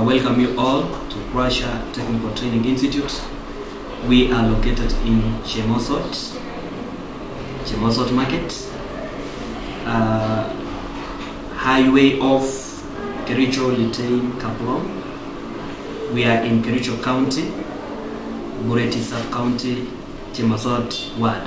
I welcome you all to Russia Technical Training Institute. We are located in Chemosot, Chemosot Market, uh, highway of Kericho, Litein, Kaplong. We are in Kericho County, Bureti Sub-County, Chemasod Ward.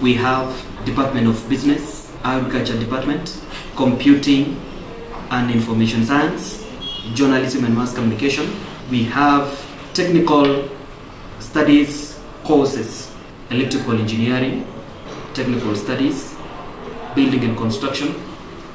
We have Department of Business, Agriculture Department, Computing and Information Science, Journalism and Mass Communication. We have technical studies courses, electrical engineering, technical studies, building and construction,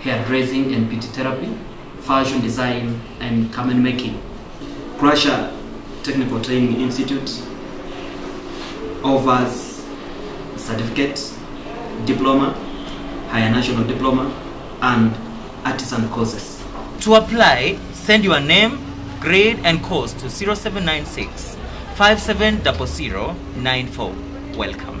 hairdressing and PT therapy, fashion design, and garment making. Croatia Technical Training Institute offers certificate, diploma, higher national diploma, and artisan courses. To apply, send your name, grade, and course to 0796 570094. Welcome.